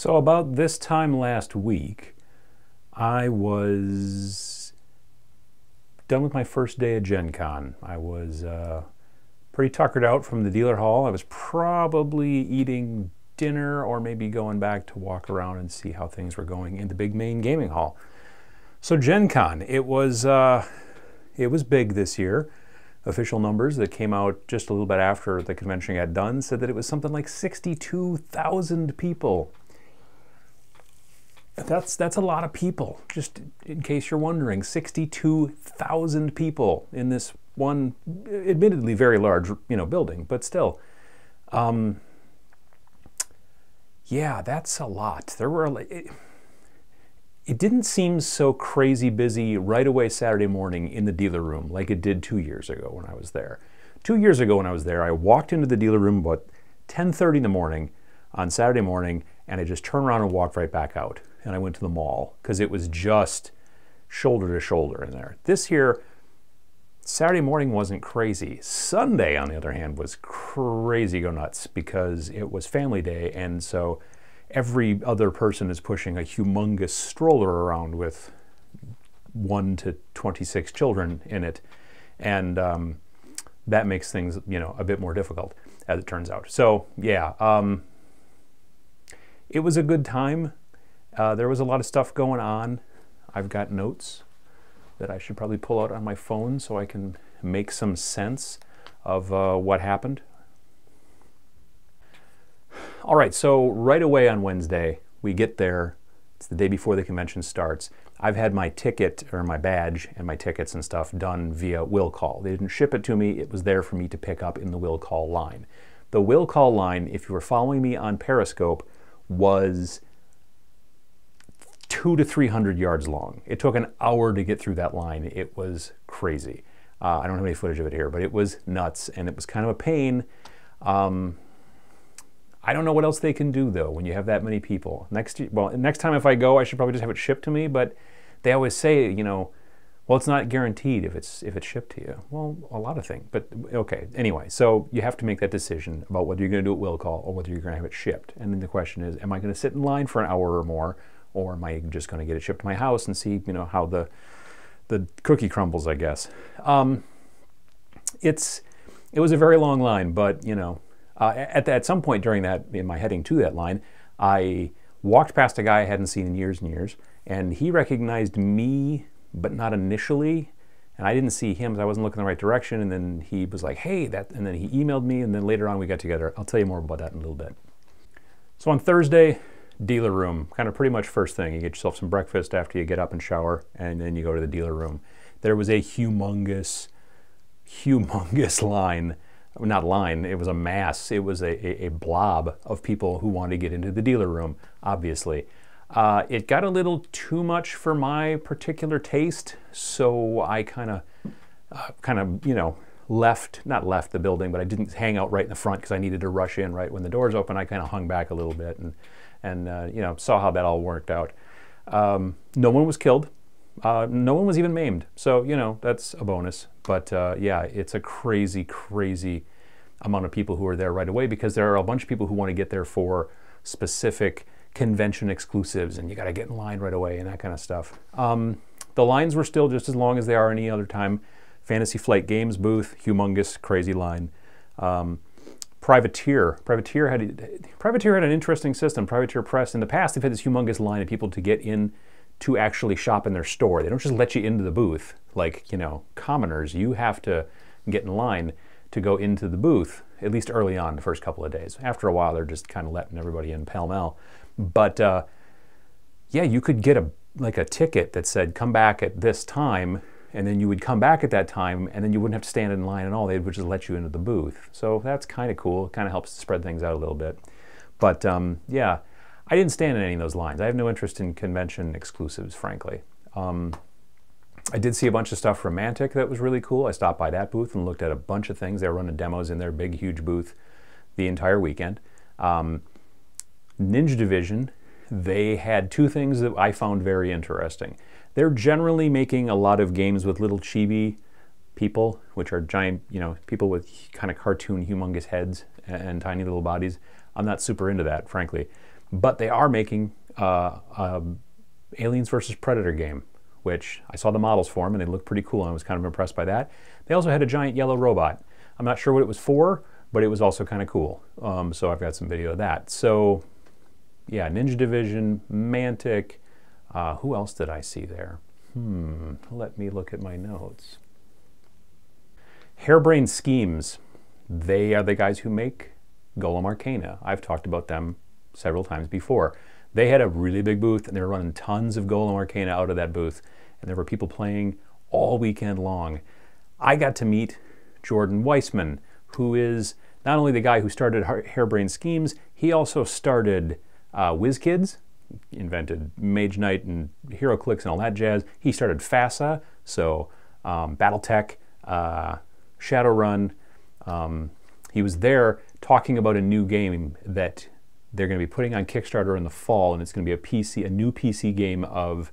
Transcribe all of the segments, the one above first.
So, about this time last week, I was done with my first day at Gen Con. I was uh, pretty tuckered out from the dealer hall. I was probably eating dinner or maybe going back to walk around and see how things were going in the big main gaming hall. So, Gen Con, it was, uh, it was big this year. Official numbers that came out just a little bit after the convention got done said that it was something like 62,000 people that's that's a lot of people. Just in case you're wondering, 62,000 people in this one, admittedly very large, you know, building, but still. Um, yeah, that's a lot. There were. It, it didn't seem so crazy busy right away Saturday morning in the dealer room like it did two years ago when I was there. Two years ago when I was there, I walked into the dealer room about 10:30 in the morning on Saturday morning, and I just turned around and walked right back out and I went to the mall because it was just shoulder to shoulder in there. This here, Saturday morning wasn't crazy. Sunday, on the other hand, was crazy go nuts because it was family day, and so every other person is pushing a humongous stroller around with one to 26 children in it, and um, that makes things you know a bit more difficult as it turns out. So yeah, um, it was a good time. Uh, there was a lot of stuff going on. I've got notes that I should probably pull out on my phone so I can make some sense of uh, what happened. All right, so right away on Wednesday, we get there. It's the day before the convention starts. I've had my ticket or my badge and my tickets and stuff done via will call. They didn't ship it to me, it was there for me to pick up in the will call line. The will call line, if you were following me on Periscope, was two to 300 yards long. It took an hour to get through that line. It was crazy. Uh, I don't have any footage of it here, but it was nuts and it was kind of a pain. Um, I don't know what else they can do though when you have that many people. Next, well, next time if I go, I should probably just have it shipped to me. But they always say, you know, well, it's not guaranteed if it's if it's shipped to you. Well, a lot of things, but okay. Anyway, so you have to make that decision about whether you're going to do it will call or whether you're going to have it shipped. And then the question is, am I going to sit in line for an hour or more, or am I just going to get it shipped to my house and see, you know, how the the cookie crumbles? I guess. Um, it's it was a very long line, but you know, uh, at at some point during that, in my heading to that line, I walked past a guy I hadn't seen in years and years, and he recognized me, but not initially. And I didn't see him, so I wasn't looking in the right direction. And then he was like, "Hey, that," and then he emailed me, and then later on we got together. I'll tell you more about that in a little bit. So on Thursday, dealer room, kind of pretty much first thing. You get yourself some breakfast after you get up and shower, and then you go to the dealer room. There was a humongous, humongous line. Not line, it was a mass. It was a, a, a blob of people who wanted to get into the dealer room, obviously. Uh, it got a little too much for my particular taste, so I kind of, uh, kind of, you know, left, not left the building, but I didn't hang out right in the front because I needed to rush in right when the doors open. I kind of hung back a little bit and and uh, you know saw how that all worked out. Um, no one was killed. Uh, no one was even maimed. So you know that's a bonus. But uh, yeah, it's a crazy, crazy amount of people who are there right away because there are a bunch of people who want to get there for specific convention exclusives, and you got to get in line right away and that kind of stuff. Um, the lines were still just as long as they are any other time. Fantasy Flight Games booth, humongous, crazy line. Um, Privateer. Privateer had Privateer had an interesting system. Privateer Press in the past they've had this humongous line of people to get in to actually shop in their store. They don't just let you into the booth like you know commoners. You have to get in line to go into the booth at least early on the first couple of days. After a while, they're just kind of letting everybody in pell mell. But uh, yeah, you could get a like a ticket that said come back at this time and then you would come back at that time and then you wouldn't have to stand in line at all. They would just let you into the booth. So that's kind of cool. It kind of helps spread things out a little bit. But um, yeah, I didn't stand in any of those lines. I have no interest in convention exclusives, frankly. Um, I did see a bunch of stuff from Mantic that was really cool. I stopped by that booth and looked at a bunch of things. They were running demos in their big, huge booth the entire weekend. Um, Ninja Division, they had two things that I found very interesting. They're generally making a lot of games with little chibi people, which are giant, you know, people with kind of cartoon, humongous heads and, and tiny little bodies. I'm not super into that, frankly. but they are making uh, a Aliens versus Predator game, which I saw the models for them and they looked pretty cool and I was kind of impressed by that. They also had a giant yellow robot. I'm not sure what it was for, but it was also kind of cool. Um, so I've got some video of that. So yeah, Ninja Division, Mantic. Uh, who else did I see there? Hmm, let me look at my notes. Harebrained Schemes. They are the guys who make Golem Arcana. I've talked about them several times before. They had a really big booth and they were running tons of Golem Arcana out of that booth. And there were people playing all weekend long. I got to meet Jordan Weisman, who is not only the guy who started Harebrained Schemes, he also started uh, WizKids, invented Mage Knight and HeroClix and all that jazz. He started FASA, so um, BattleTech, uh, Shadowrun. Um, he was there talking about a new game that they're going to be putting on Kickstarter in the fall, and it's going to be a PC, a new PC game of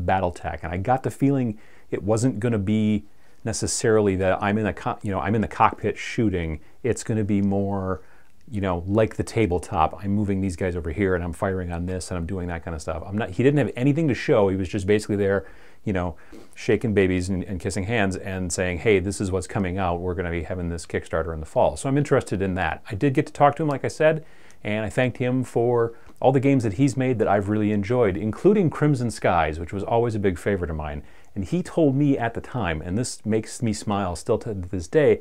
BattleTech. And I got the feeling it wasn't going to be necessarily that I'm in the you know I'm in the cockpit shooting. It's going to be more you know, like the tabletop, I'm moving these guys over here and I'm firing on this and I'm doing that kind of stuff. I'm not, he didn't have anything to show. He was just basically there, you know, shaking babies and, and kissing hands and saying, hey, this is what's coming out. We're going to be having this Kickstarter in the fall. So I'm interested in that. I did get to talk to him, like I said, and I thanked him for all the games that he's made that I've really enjoyed, including Crimson Skies, which was always a big favorite of mine. And he told me at the time, and this makes me smile still to this day,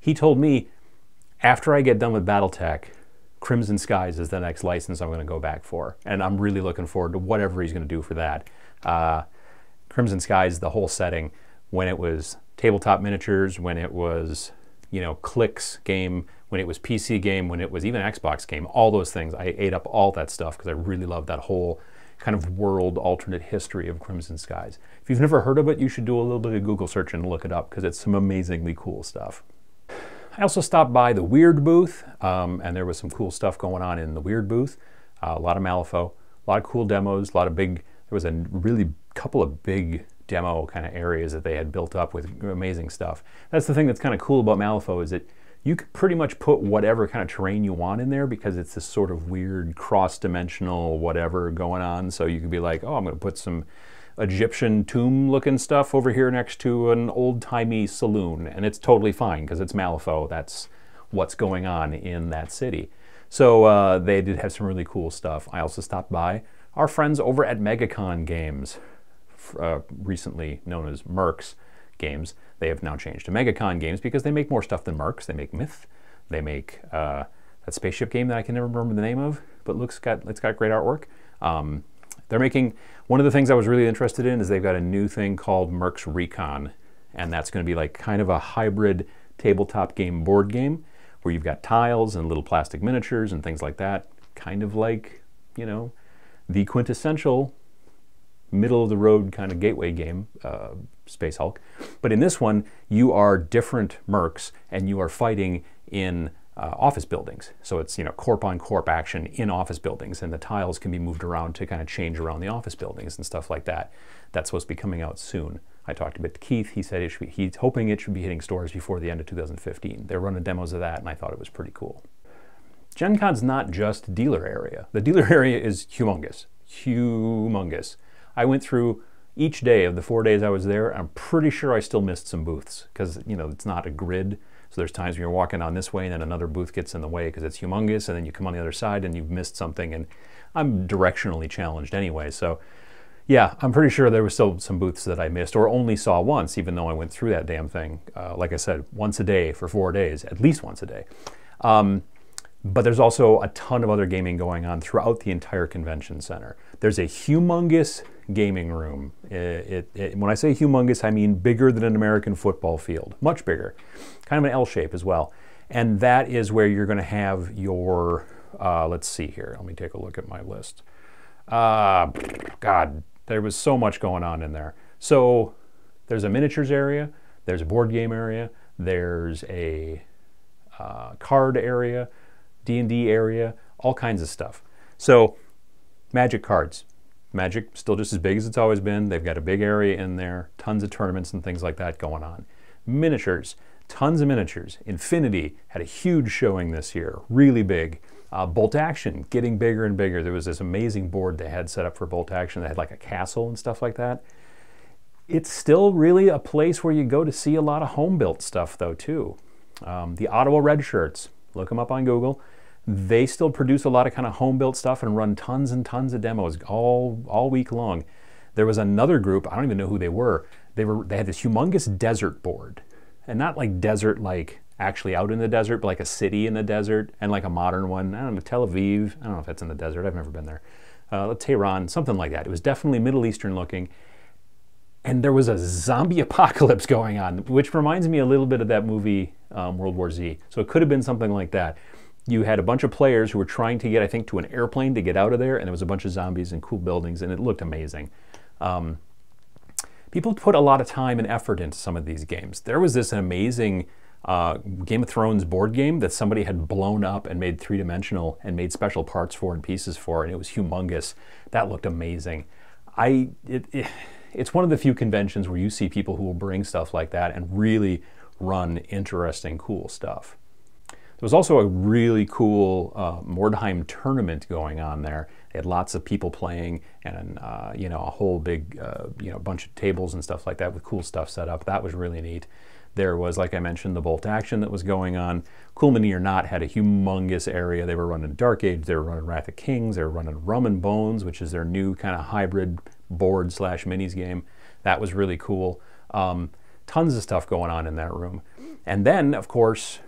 he told me, after I get done with BattleTech, Crimson Skies is the next license I'm going to go back for. And I'm really looking forward to whatever he's going to do for that. Uh, Crimson Skies, the whole setting, when it was tabletop miniatures, when it was, you know, clicks game, when it was PC game, when it was even Xbox game, all those things. I ate up all that stuff because I really love that whole kind of world alternate history of Crimson Skies. If you've never heard of it, you should do a little bit of Google search and look it up because it's some amazingly cool stuff. I also stopped by the Wyrd booth, um, and there was some cool stuff going on in the Wyrd booth. Uh, a lot of Malifaux, a lot of cool demos, a lot of big, there was a really couple of big demo kind of areas that they had built up with amazing stuff. That's the thing that's kind of cool about Malifaux is that you could pretty much put whatever kind of terrain you want in there because it's this sort of weird cross-dimensional whatever going on. So you could be like, oh, I'm going to put some Egyptian tomb looking stuff over here next to an old timey saloon. And it's totally fine because it's Malifaux. That's what's going on in that city. So uh, they did have some really cool stuff. I also stopped by our friends over at MegaCon Games, uh, recently known as Mercs Games. They have now changed to MegaCon Games because they make more stuff than Mercs. They make Myth. They make uh, that spaceship game that I can never remember the name of, but looks got it's got great artwork. Um, they're making, one of the things I was really interested in is they've got a new thing called Mercs Recon, and that's going to be like kind of a hybrid tabletop game board game where you've got tiles and little plastic miniatures and things like that, kind of like, you know, the quintessential middle of the road kind of gateway game, uh, Space Hulk. But in this one, you are different mercs and you are fighting in uh, office buildings. So it's you know corp on corp action in office buildings, and the tiles can be moved around to kind of change around the office buildings and stuff like that. That's supposed to be coming out soon. I talked a bit to Keith. He said be, he's hoping it should be hitting stores before the end of 2015. They're running demos of that, and I thought it was pretty cool. Gen Con's not just dealer area. The dealer area is humongous, humongous. I went through each day of the four days I was there. I'm pretty sure I still missed some booths because you know it's not a grid so there's times when you're walking on this way and then another booth gets in the way because it's humongous and then you come on the other side and you've missed something and I'm directionally challenged anyway. So yeah, I'm pretty sure there were still some booths that I missed or only saw once even though I went through that damn thing, uh, like I said, once a day for four days, at least once a day. Um, but there's also a ton of other gaming going on throughout the entire convention center. There's a humongous gaming room. It, it, it, when I say humongous, I mean bigger than an American football field, much bigger, kind of an L shape as well. And that is where you're going to have your, uh, let's see here, let me take a look at my list. Uh, God, there was so much going on in there. So there's a miniatures area, there's a board game area, there's a uh, card area, D&D area, all kinds of stuff. So magic cards. Magic still just as big as it's always been. They've got a big area in there, tons of tournaments and things like that going on. Miniatures, tons of miniatures. Infinity had a huge showing this year, really big. Uh, bolt action getting bigger and bigger. There was this amazing board they had set up for bolt action that had like a castle and stuff like that. It's still really a place where you go to see a lot of home built stuff, though, too. Um, the Ottawa Red Shirts, look them up on Google. They still produce a lot of kind of home built stuff and run tons and tons of demos all, all week long. There was another group, I don't even know who they were. They, were, they had this humongous desert board. And not like desert like actually out in the desert, but like a city in the desert and like a modern one. I don't know, Tel Aviv. I don't know if that's in the desert. I've never been there. Uh, Tehran, something like that. It was definitely Middle Eastern looking. And there was a zombie apocalypse going on, which reminds me a little bit of that movie um, World War Z. So it could have been something like that. You had a bunch of players who were trying to get, I think, to an airplane to get out of there, and there was a bunch of zombies and cool buildings, and it looked amazing. Um, people put a lot of time and effort into some of these games. There was this amazing uh, Game of Thrones board game that somebody had blown up and made three dimensional and made special parts for and pieces for, and it was humongous. That looked amazing. I it, it, it's one of the few conventions where you see people who will bring stuff like that and really run interesting, cool stuff. There was also a really cool uh, Mordheim tournament going on there. They had lots of people playing and uh, you know a whole big uh, you know bunch of tables and stuff like that with cool stuff set up. That was really neat. There was, like I mentioned, the bolt action that was going on. Cool Mini or Not had a humongous area. They were running Dark Age, they were running Wrath of Kings, they were running Rum and Bones, which is their new kind of hybrid board slash minis game. That was really cool. Um, tons of stuff going on in that room. And then, of course,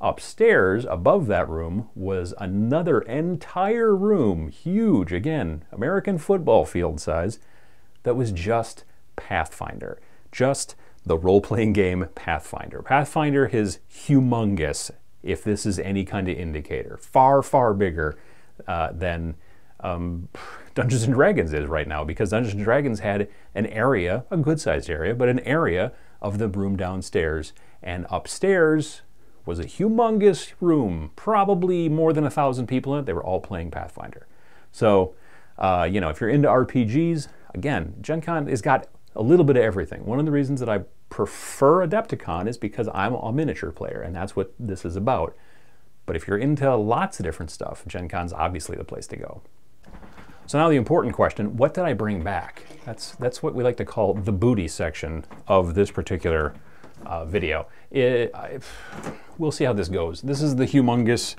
upstairs above that room was another entire room, huge, again, American football field size, that was just Pathfinder. Just the role playing game Pathfinder. Pathfinder is humongous, if this is any kind of indicator. Far, far bigger uh, than um, Dungeons and Dragons is right now, because Dungeons and Dragons had an area, a good sized area, but an area of the room downstairs. And upstairs was a humongous room, probably more than a thousand people in it. They were all playing Pathfinder. So, uh, you know, if you're into RPGs, again, Gen Con has got a little bit of everything. One of the reasons that I prefer Adepticon is because I'm a miniature player, and that's what this is about. But if you're into lots of different stuff, Gen Con's obviously the place to go. So now the important question, what did I bring back? That's, that's what we like to call the booty section of this particular uh, video. It, I, we'll see how this goes. This is the humongous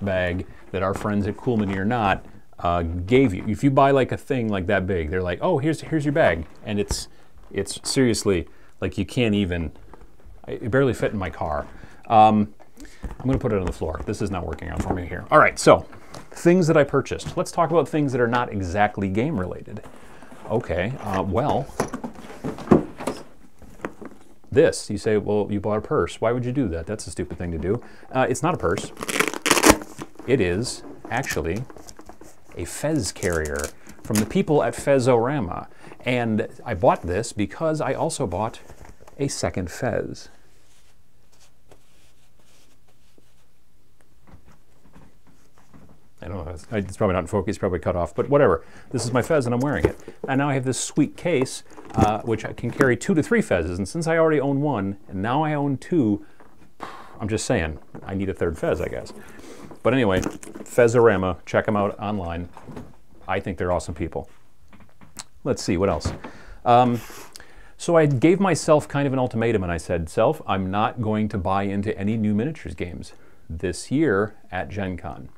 bag that our friends at Cool Mini or Not uh, gave you. If you buy like a thing like that big, they're like, oh, here's here's your bag, and it's it's seriously like you can't even. It barely fit in my car. Um, I'm going to put it on the floor. This is not working out for me here. All right, so things that I purchased. Let's talk about things that are not exactly game related. Okay, uh, well, this. You say, well, you bought a purse. Why would you do that? That's a stupid thing to do. Uh, it's not a purse. It is actually a Fez carrier from the people at Fezorama. And I bought this because I also bought a second Fez. I don't know, it's probably not in focus, probably cut off, but whatever. This is my Fez and I'm wearing it. And now I have this sweet case, uh, which I can carry two to three Fezes. And since I already own one, and now I own two, I'm just saying, I need a third Fez, I guess. But anyway, Fezorama, check them out online. I think they're awesome people. Let's see, what else? Um, so I gave myself kind of an ultimatum and I said, Self, I'm not going to buy into any new miniatures games this year at Gen Con.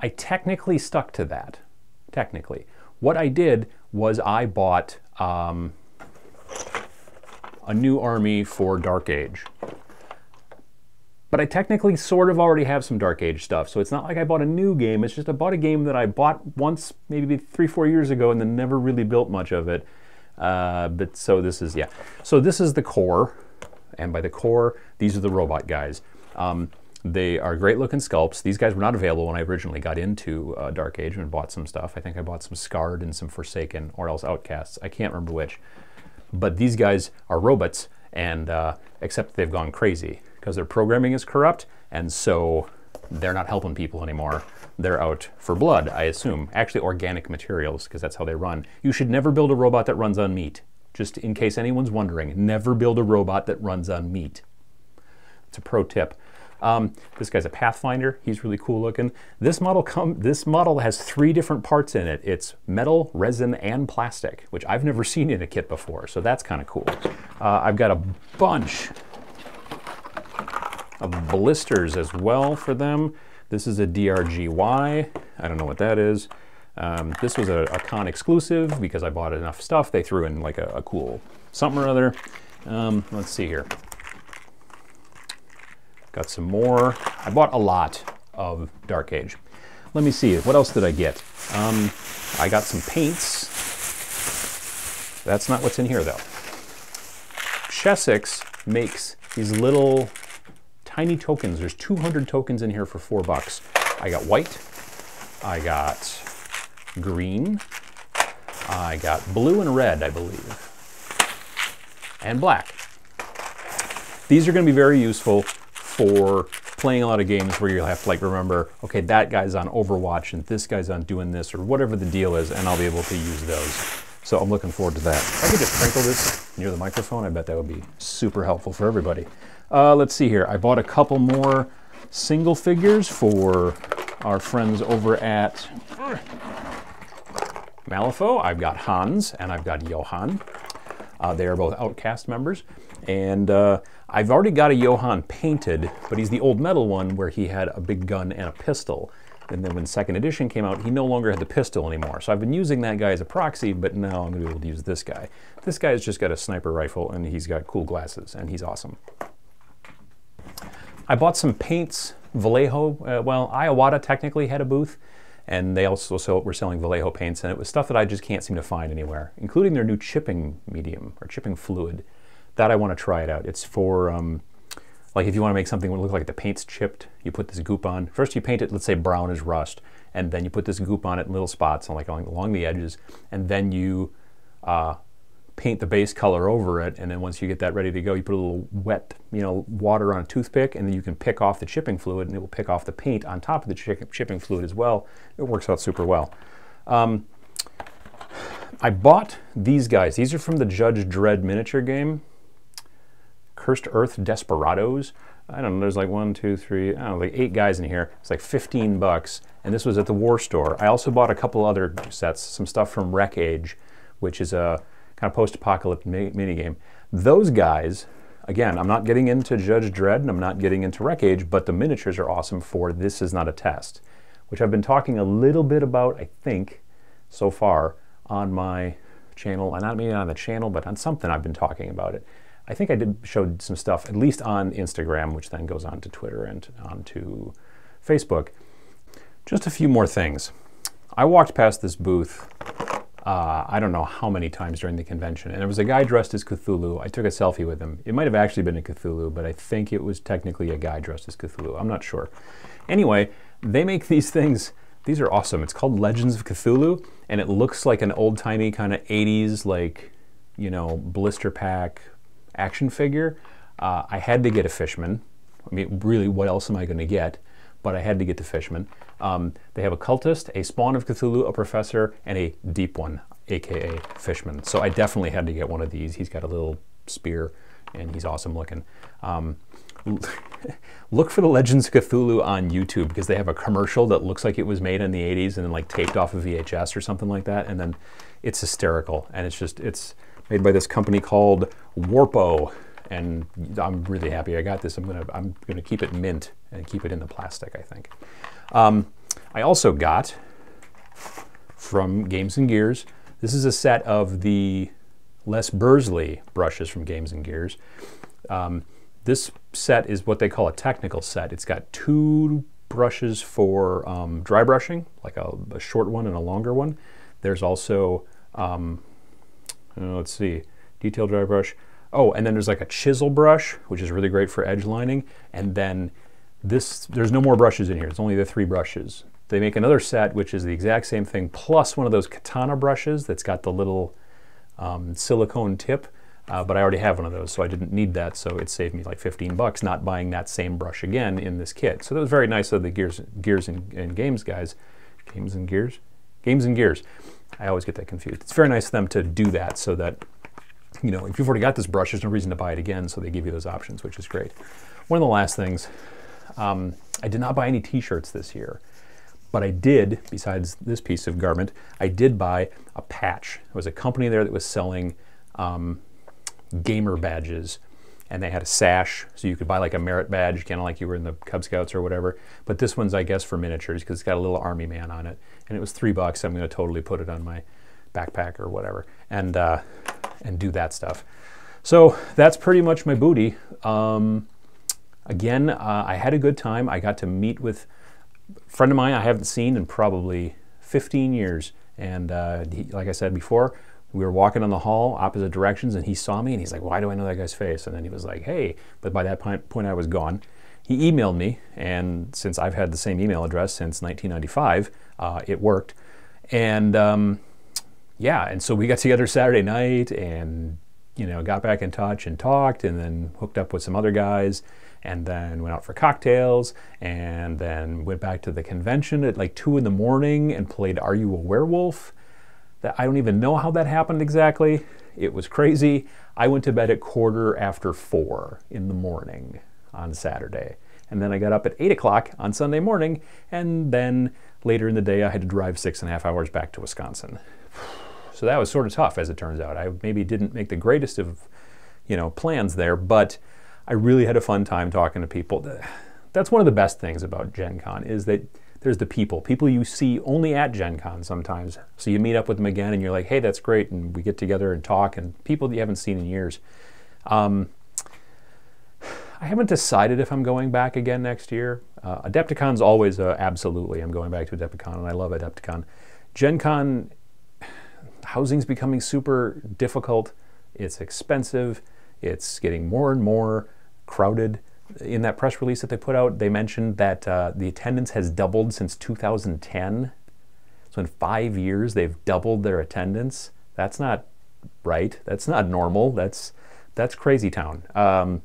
I technically stuck to that. Technically. What I did was I bought um, a new army for Dark Age. But I technically sort of already have some Dark Age stuff, so it's not like I bought a new game. It's just I bought a game that I bought once, maybe three, four years ago, and then never really built much of it. Uh, but so this is, yeah. So this is the core, and by the core, these are the robot guys. Um, they are great looking sculpts. These guys were not available when I originally got into uh, Dark Age and bought some stuff. I think I bought some Skarrd and some Forsaken, or else Outcasts. I can't remember which. But these guys are robots, and uh, except they've gone crazy because their programming is corrupt, and so they're not helping people anymore. They're out for blood, I assume. Actually, organic materials, because that's how they run. You should never build a robot that runs on meat. Just in case anyone's wondering, never build a robot that runs on meat. It's a pro tip. Um, this guy's a Pathfinder. He's really cool looking. This model come. This model has three different parts in it. It's metal, resin, and plastic, which I've never seen in a kit before. So that's kind of cool. Uh, I've got a bunch of blisters as well for them. This is a DRGY. I don't know what that is. Um, this was a, a, con exclusive because I bought enough stuff. They threw in like a, a cool something or other. Um, let's see here. Got some more. I bought a lot of Dark Age. Let me see, what else did I get? Um, I got some paints. That's not what's in here though. Chessex makes these little tiny tokens. There's 200 tokens in here for four bucks. I got white, I got green, I got blue and red, I believe, and black. These are going to be very useful for playing a lot of games where you'll have to like remember, okay, that guy's on Overwatch and this guy's on doing this or whatever the deal is, and I'll be able to use those. So I'm looking forward to that. If I could just sprinkle this near the microphone, I bet that would be super helpful for everybody. Uh, let's see here. I bought a couple more single figures for our friends over at Malifaux. I've got Hans and I've got Johann. Uh, they are both Outcast members. And uh, I've already got a Johann painted, but he's the old metal one where he had a big gun and a pistol. And then when second edition came out, he no longer had the pistol anymore. So I've been using that guy as a proxy, but now I'm gonna be able to use this guy. This guy's just got a sniper rifle and he's got cool glasses and he's awesome. I bought some paints, Vallejo, uh, well, Iwata technically had a booth, and they also were selling Vallejo paints, and it was stuff that I just can't seem to find anywhere, including their new chipping medium or chipping fluid that I want to try it out. It's for um, like if you want to make something look like the paint's chipped, you put this goop on. First you paint it, let's say brown as rust, and then you put this goop on it in little spots, like along, along the edges, and then you uh, paint the base color over it. And then once you get that ready to go, you put a little wet, you know, water on a toothpick, and then you can pick off the chipping fluid, and it will pick off the paint on top of the chipping fluid as well. It works out super well. Um, I bought these guys. These are from the Judge Dredd miniature game. Cursed Earth Desperados. I don't know, there's like one, two, three, I don't know, like eight guys in here. It's like 15 bucks, and this was at the War Store. I also bought a couple other sets, some stuff from Wreckage, which is a kind of post-apocalyptic mini game. Those guys, again, I'm not getting into Judge Dredd, and I'm not getting into Wreckage, but the miniatures are awesome for This Is Not a Test, which I've been talking a little bit about, I think, so far on my channel, not maybe on the channel, but on something I've been talking about it. I think I did showed some stuff, at least on Instagram, which then goes on to Twitter and onto Facebook. Just a few more things. I walked past this booth, uh, I don't know how many times during the convention, and there was a guy dressed as Cthulhu. I took a selfie with him. It might have actually been a Cthulhu, but I think it was technically a guy dressed as Cthulhu. I'm not sure. Anyway, they make these things. These are awesome. It's called Legends of Cthulhu, and it looks like an old-timey kind of 80s, like, you know, blister pack action figure. Uh, I had to get a Fishman. I mean, really, what else am I going to get? But I had to get the Fishman. Um, they have a cultist, a spawn of Cthulhu, a professor, and a deep one, aka Fishman. So I definitely had to get one of these. He's got a little spear, and he's awesome looking. Um, look for the Legends of Cthulhu on YouTube because they have a commercial that looks like it was made in the 80s and then like taped off of VHS or something like that. And then it's hysterical. And it's just, it's, made by this company called Warpo. And I'm really happy I got this. I'm gonna I'm gonna keep it mint and keep it in the plastic. I think. Um, I also got from Games and Gears. This is a set of the Les Bursley brushes from Games and Gears. Um, this set is what they call a technical set. It's got two brushes for um, dry brushing, like a, a, short one and a longer one. There's also um, uh, let's see, detail dry brush. Oh, and then there's like a chisel brush, which is really great for edge lining. And then this, there's no more brushes in here. It's only the three brushes. They make another set, which is the exact same thing, plus one of those katana brushes that's got the little um, silicone tip. Uh, but I already have one of those, so I didn't need that. So it saved me like 15 bucks not buying that same brush again in this kit. So that was very nice of the Gears, Gears and, and Games guys. Games and Gears? Games and Gears. I always get that confused. It's very nice of them to do that so that, you know, if you've already got this brush, there's no reason to buy it again, so they give you those options, which is great. One of the last things Um, I did not buy any t-shirts this year, but I did, besides this piece of garment, I did buy a patch. There was a company there that was selling um, gamer badges and they had a sash so you could buy like a merit badge kind of like you were in the cub scouts or whatever but this one's i guess for miniatures because it's got a little army man on it and it was three bucks i'm going to totally put it on my backpack or whatever and uh, and do that stuff. So that's pretty much my booty. Um, again uh, i had a good time. I got to meet with a friend of mine i haven't seen in probably 15 years. And uh, he, like i said before we were walking on the hall opposite directions and he saw me and he's like why do i know that guy's face? And then he was like hey but by that point, point i was gone. He emailed me and since i've had the same email address since 1995 uh, it worked. And um, yeah and so we got together saturday night and you know got back in touch and talked and then hooked up with some other guys and then went out for cocktails and then went back to the convention at like two in the morning and played are you a werewolf that I don't even know how that happened exactly. It was crazy. I went to bed at quarter after four in the morning on Saturday. And then I got up at eight o'clock on Sunday morning. And then later in the day, I had to drive six and a half hours back to Wisconsin. So that was sort of tough, as it turns out. I maybe didn't make the greatest of, you know, plans there, but I really had a fun time talking to people. That's one of the best things about Gen Con is that there's the people, people you see only at Gen Con sometimes. So you meet up with them again and you're like, hey, that's great. And we get together and talk and people that you haven't seen in years. Um, I haven't decided if I'm going back again next year. Uh, Adepticon's always uh, absolutely. I'm going back to Adepticon and I love Adepticon. Gen Con, housing's becoming super difficult. It's expensive. It's getting more and more crowded in that press release that they put out, they mentioned that uh, the attendance has doubled since 2010. So in five years, they've doubled their attendance. That's not right. That's not normal. That's that's crazy town. Um,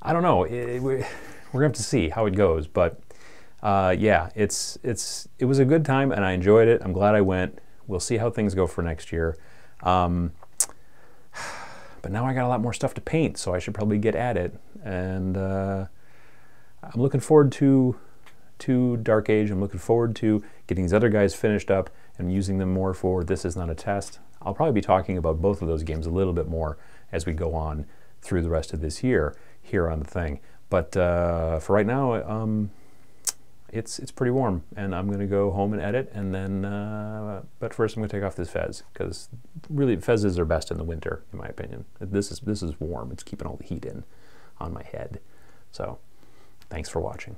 I don't know. It, it, we're gonna have to see how it goes, but uh, yeah, it's it's it was a good time and I enjoyed it. I'm glad I went. We'll see how things go for next year. Um, but now I got a lot more stuff to paint, so I should probably get at it. And uh, I'm looking forward to to Dark Age. I'm looking forward to getting these other guys finished up and using them more for This Is Not a Test. I'll probably be talking about both of those games a little bit more as we go on through the rest of this year here on the thing. But uh, for right now, um, it's it's pretty warm, and I'm gonna go home and edit, and then. Uh, but first, I'm gonna take off this fez because really, fezes are best in the winter, in my opinion. This is this is warm. It's keeping all the heat in on my head. So, thanks for watching.